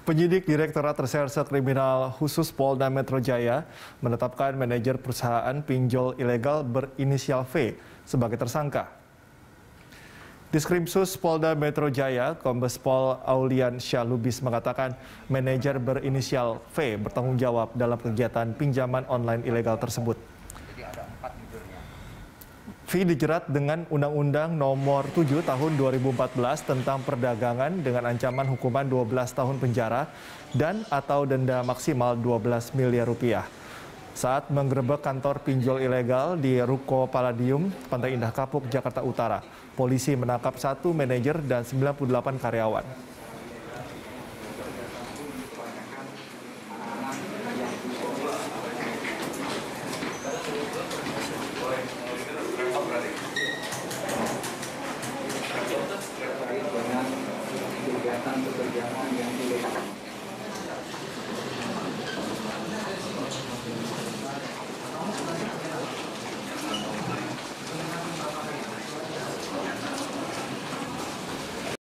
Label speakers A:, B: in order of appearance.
A: Penyidik Direktorat Reserse Kriminal Khusus Polda Metro Jaya menetapkan manajer perusahaan pinjol ilegal berinisial V sebagai tersangka. Diskrimsus Polda Metro Jaya, Kombes Pol Aulian Syalubis mengatakan manajer berinisial V bertanggung jawab dalam kegiatan pinjaman online ilegal tersebut. V dijerat dengan Undang-Undang Nomor 7 Tahun 2014 tentang perdagangan dengan ancaman hukuman 12 tahun penjara dan atau denda maksimal 12 miliar rupiah. Saat menggerebek kantor pinjol ilegal di Ruko Palladium, Pantai Indah Kapuk, Jakarta Utara, polisi menangkap satu manajer dan 98 karyawan.